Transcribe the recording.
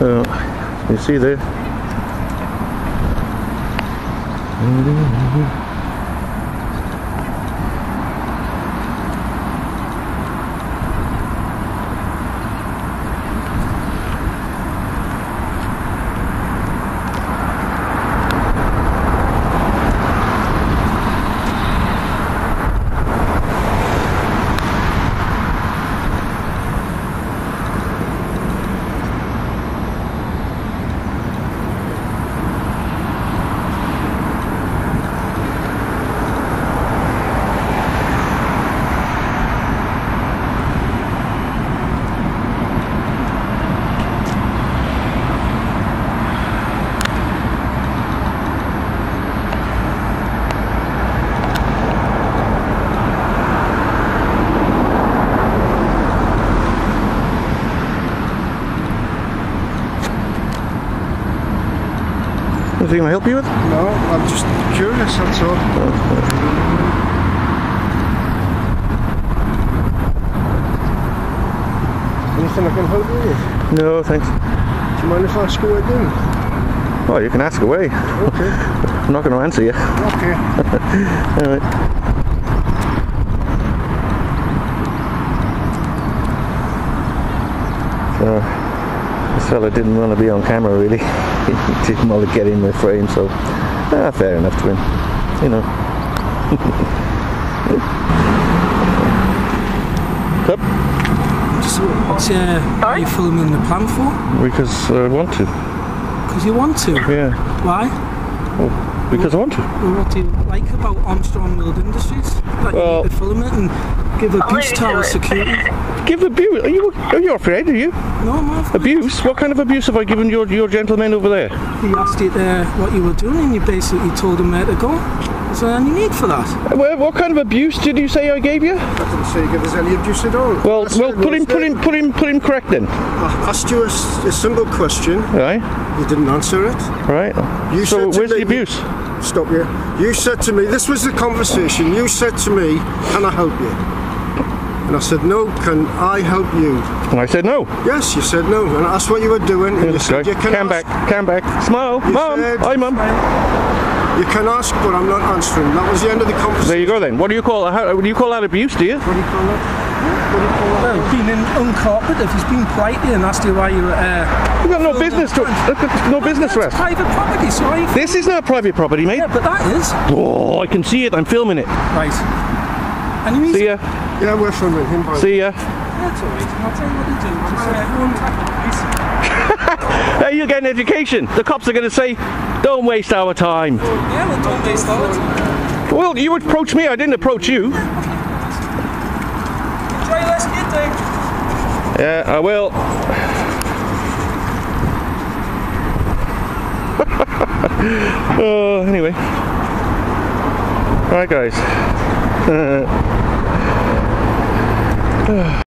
So you see there. Anything I help you with? No, I'm just curious, that's all. Anything I can help you with? No, thanks. Do you mind if I ask you again? Oh, you can ask away. Okay, I'm not going to answer you. okay. Alright. So, this fella didn't want to be on camera really. he didn't want to get in the frame, so ah, fair enough to him. You know. Up, So what's uh, are you filming the plan for? because I want to. Because you want to. Yeah, Why? because I want to. Well, what do you like about Armstrong World Industries? That Well- you need to film it and give abuse to our security. Give abuse. Are you? Are you afraid? Are you? No, I'm not. Abuse? What kind of abuse have I given your your gentleman over there? He asked you uh, what you were doing and you basically told him where to go. Is there any need for that? Well, what kind of abuse did you say I gave you? I didn't say give us any abuse at all. Well, I said well, put him, put him, put him, put him correct then. I asked you a simple question. Right, You didn't answer it. right. You so said to where's the me- abuse? Stop you. You said to me, this was the conversation. You said to me, can I help you? And I said, no, can I help you? And I said no. Yes, you said no. And that's what you were doing. And you said, you can Cam ask. back, cam back. Smile, mum. said- Hi, mum. You can ask, but I'm not answering. That was the end of the conversation. There you go then. What do you call? How, do you call that abuse? Do you? What do you call that? What do you call? Well, being in uncooperative, he's been polite here and asked you why you were. Uh, We've got no business to. No business to it's us. private property, so This is not private property, mate. Yeah, but that is. Oh, I can see it. I'm filming it. Right. And you See ya. Yeah, we're filming him. By See ya. That's alright. I'll tell you what to do. Just uh, go tackle the. Hey, you get an education. The cops are going to say, "Don't waste our time." Yeah, well, don't waste our time. Well, you approached me. I didn't approach you. Yeah, I will. uh, anyway. Alright, guys.